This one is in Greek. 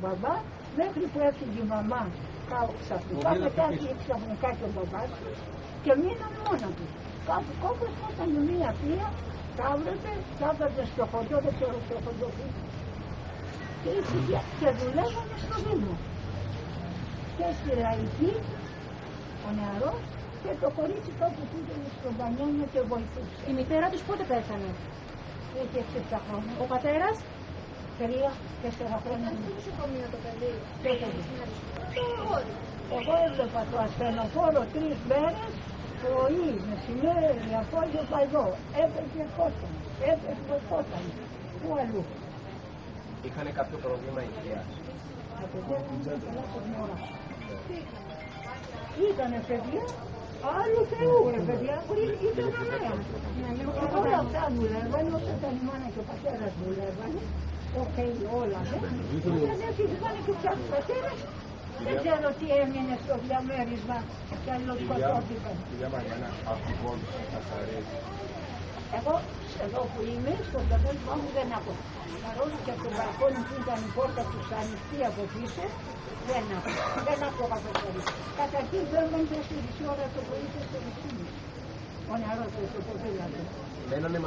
μπαμπά μέχρι που έφυγε η μαμά κάπου ξαφνικά, μετά έφυγε ξαφνικά και ο μπαμπάς του και μείναν μόνα τους. Κάπου κάπου ήταν μία θεία, κάβλεπε, κάβλεπε στο χωριό, δεν ξέρω στο χωριό που και, και, και δουλεύανε στο Δήμο. Και στη Λαϊκή, ο νεαρός, και το κορίτσι κάπου πήγαινε στον Πανιόνιο και βοηθούσε. Η μητέρα τους πότε πέθανε; Είχε 7 χρόνια. Ο πατέρας; Τρία, τέσσερα χρόνια. Στο νοσοκομείο το παιδί. Εγώ έβλεπα το ασθενοφόρο τρεις μέρες, πρωί, μεσημέρι, απόγευμα εδώ. Έπαιζε κόταν. Έπαιζε κόταν. Πού αλλού; Είχαν κάποιο πρόβλημα υγείας. Από εδώ δεν καλά το μωρά. Ήτανε παιδιά, άλλου Θεού ρε παιδιά, που ήταν ωραία. Όλα αυτά δουλεύανε, όσο ήταν η μάνα και ο πατέρας δουλεύανε, οκ, όλα. Και δεν φύγανε και πια ο πατέρας, δεν ξέρω τι έμεινε στο διαμέρισμα και αλλιώς σκοτώθηκαν. Κυρία Μαριάννα, αφιβόλουσα, σας αρέσει. Εγώ εδώ που είμαι, στον κατάλοιπά μου δεν ακούω. Παρόλο και από τον μπαλκόνι που ήταν η πόρτα του ανοιχτή από πίσω, δεν ακούω. Δεν ακούω καθόλου. πολύ. Καταρχήν φεύγαν και στη μισή ώρα το πρωί και στο μισή. Ο νεαρός του στο ποδήλατο. Μένανε